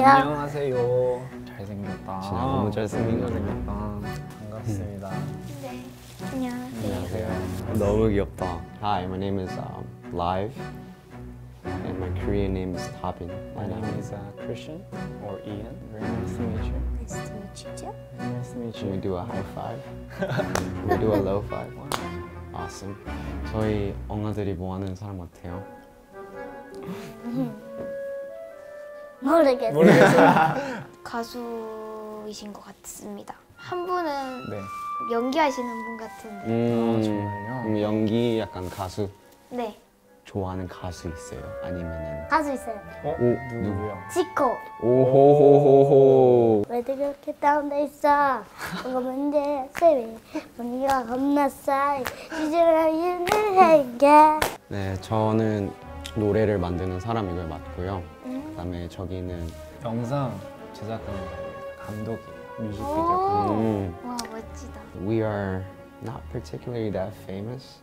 안녕하세요. 잘생겼다. 진짜 너무 잘생긴 거 생겼다. 반갑습니다. 네. 안녕하세요. 안녕하세요. 너무 귀엽다. Hi, my name is um, Live, and my Korean name is Tabin. My name is uh, Christian or Ian. Very nice to meet you. Nice to meet you too. Nice to meet Should we you. do a high five? Can we do a low five? Awesome. 저희 엉아들이 뭐 하는 사람 같아요? 모르겠어요. 모르겠어요. 가수이신 것 같습니다. 한 분은 네. 연기하시는 분 같은데. 음, 아, 정말요? 음, 연기 약간 가수 네. 좋아하는 가수 있어요? 아니면은 가수 있어요. 어? 오, 누구요? 지코. 오호호호호. 왜들 그렇게 다운돼 있어? 뭐가 문제? 쌤이 언니가 겁나 싸이. 시절을 해게. 네, 저는 노래를 만드는 사람이고요, 맞고요. 그다음에 저기는 영상 제작하는 감독이에요. 뮤직비디오 오. 감독. 음, 와 멋지다. we are not particularly that famous,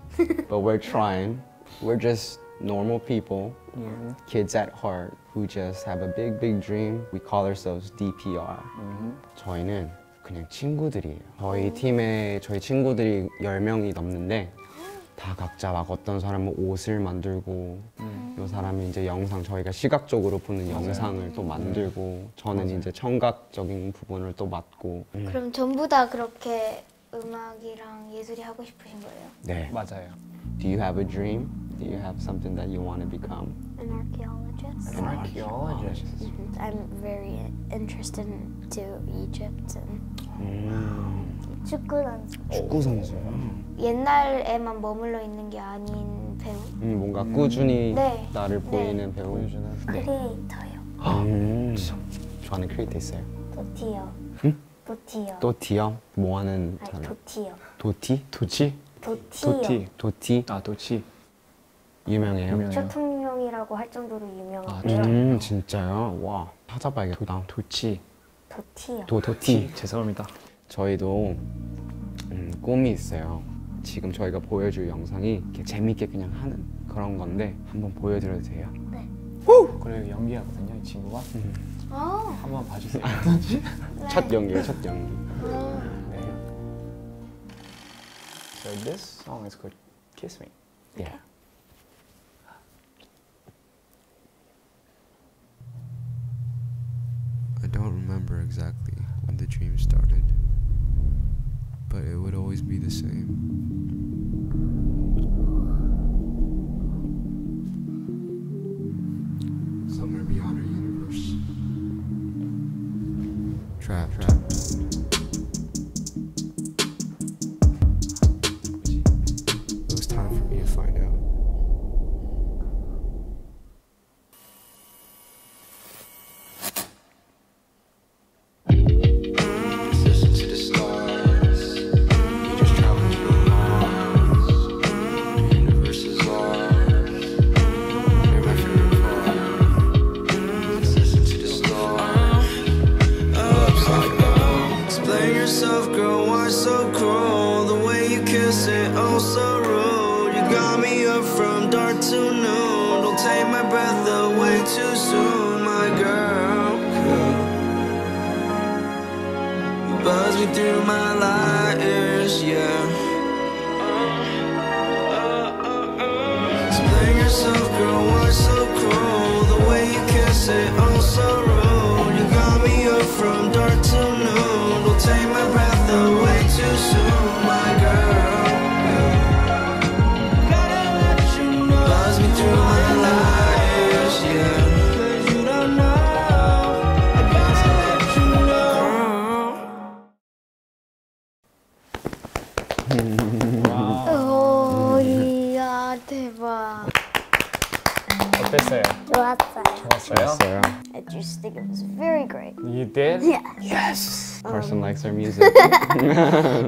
but we're trying. We're just normal people, 음. kids at heart, who just have a big, big dream. We call ourselves DPR. 음. 저희는 그냥 친구들이에요. 저희 팀에 저희 친구들이 10명이 넘는데 다 각자 막 어떤 사람은 옷을 만들고 음. 이 사람이 이제 영상 저희가 시각적으로 보는 영상을 또 만들고 저는 이제 청각적인 부분을 또 맡고 음. 그럼 전부 다 그렇게 음악이랑 예술이 하고 싶으신 거예요? 네. 맞아요. Do you have a dream? Do you have something that you want to become? An archaeologist. An archaeologist. I'm very interested into Egypt and 음, 축구 선수. 축구 선수. 옛날에만 머물러 있는 게 아닌 배우. 음, 뭔가 꾸준히 네. 나를 네. 보이는 배우. 보여주는. Creator요. 음, 좋아하는 크리에이터 있어요? 도티요. 응? 도티요. 또 디엄? 뭐 하는 아니 사람? 도티요. 도티? 도치? 도티요. 도티. 도티? 아 도치. 유명해요? 유명해요. 초통령이라고 할 정도로 유명한 아, 음 진짜요? 와 찾아봐야겠다. 도치. 도티요. 도 도티. 죄송합니다. 저희도 음, 꿈이 있어요. 지금 저희가 보여줄 영상이 이렇게 재밌게 그냥 하는 그런 건데 한번 보여드려도 돼요? 그래요 연기하거든요 이 친구가. 아. 한번 봐주세요. 첫 연기예요, 첫 연기. 네. So this song is called Kiss Me. Yeah. I don't remember exactly when the dream started, but it would always be the same. Somewhere beyond our universe. Trapped. It to noon. Don't take my breath away too soon, my girl. You buzz me through my liars, yeah. Just think it was very great. You did? Yeah. Person likes our music.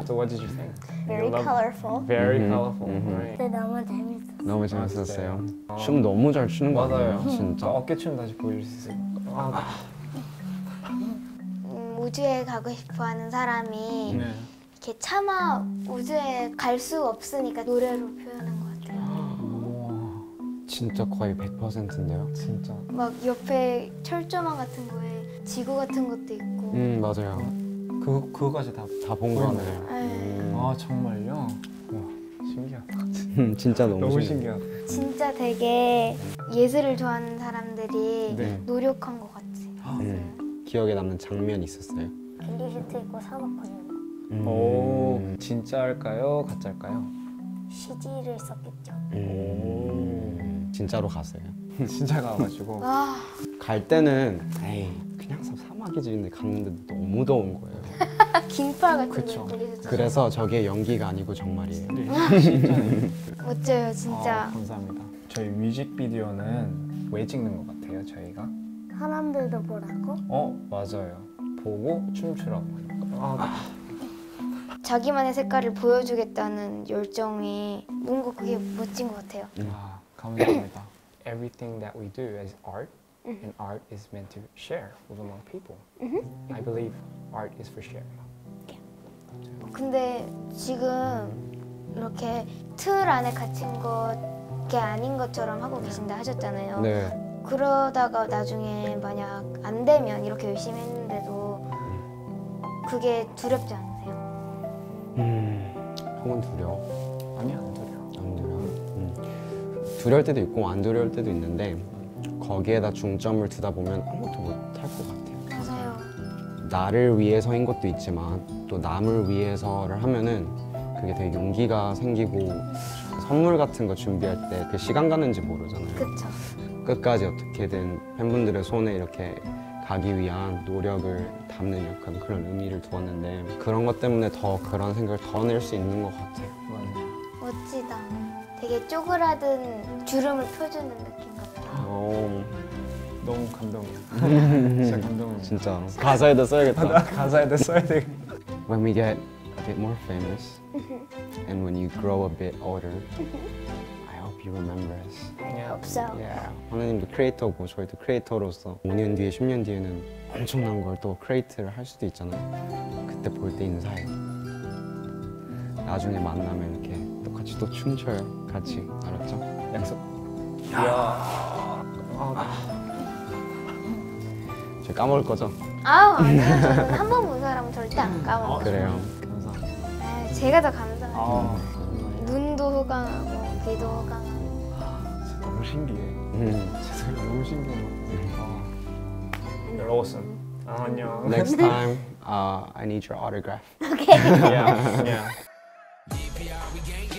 So what did you think? Very You colorful. Very colorful. Right. 근데 너무 재밌어. 너무 재밌었어요. 춤 너무 잘 추는 거. 같아요, 진짜. 어깨춤 다시 보여줄 수 있어요? 아, 음, 우주에 가고 싶어하는 사람이 네. 이렇게 차마 우주에 갈 수 없으니까 노래로. 우와, 진짜 거의 100%인데요. 진짜. 막 옆에 철조망 같은 거에 지구 같은 것도 있고. 음 맞아요. 그거 그거까지 다. 다 본 거네요. 네. 아 정말요? 와 신기하다. 음, 진짜 너무, 너무. 신기하다. 진짜 되게 예술을 좋아하는 사람들이 네. 노력한 것 같지. 음, 기억에 남는 장면 있었어요. 빌리시트 입고 사먹거든요. 음. 오 진짜일까요? 가짜일까요? CG를 썼겠죠. 음. 진짜로 갔어요. 진짜 가가지고. 와, 갈 때는 에이 그냥 사- 사막이지 근데 갔는데 너무 더운 거예요. 긴팔 같은 그쵸. 거 입고 그래서 저게 연기가 아니고 정말이에요. 네, 진짜예요. 멋져요, 진짜. 아, 감사합니다. 저희 뮤직비디오는 왜 찍는 것 같아요, 저희가? 사람들도 보라고? 어, 맞아요. 보고 춤추라고. 아, 자기만의 색깔을 보여주겠다는 열정이 뭔가 그게 멋진 것 같아요. 아, 감사합니다. Everything that we do is art, and art is meant to share with among people. I believe art is for sharing. 근데 지금 이렇게 틀 안에 갇힌 것게 아닌 것처럼 하고 계신다 하셨잖아요. 네. 그러다가 나중에 만약 안 되면 이렇게 열심히 했는데도 그게 두렵지 않으세요? 음, 형은 두려워? 아니 안? 음. 두려울 때도 있고 안 두려울 때도 있는데 거기에다 중점을 두다 보면 아무것도 못할 것 같아요. 맞아요. 나를 위해서인 것도 있지만 또 남을 위해서를 하면은 그게 되게 용기가 생기고 선물 같은 거 준비할 때 그 시간 가는지 모르잖아요. 그쵸. 끝까지 어떻게든 팬분들의 손에 이렇게 가기 위한 노력을 담는 약간 그런 의미를 두었는데 그런 것 때문에 더 그런 생각을 더 낼 수 있는 것 같아요. 맞아요. 멋지다. 되게 쪼그라든 주름을 펴주는 느낌 같아요. 어, 너무 감동이야. 진짜 감동이야. 진짜 가사에다 써야겠다. 가사에다 써야 돼. When we get a bit more famous and when you grow a bit older, I hope you remember us. 없어. Yeah. 하나님도 크리에이터고 저희도 크리에이터로서 5년 뒤에 10년 뒤에는 엄청난 걸 또 create를 할 수도 있잖아요. 그때 볼 때 인사해. 나중에 만나면 이렇게 똑같이 또 춤춰요. 같이 알았죠? 약속. 이야. 저희 까먹을 거죠? 아우 아니요. 저는 한번 본 사람은 절대 안 까먹어요. 그래요. 감사합니다. 아유, 제가 더 감사해요. 아, 눈도 호강하고 귀도 호강하고. 진짜 너무 신기해. 음. 진짜 너무 것 같아. 아, awesome. 아, 안녕. Next time, uh, I need your autograph. yeah, yeah.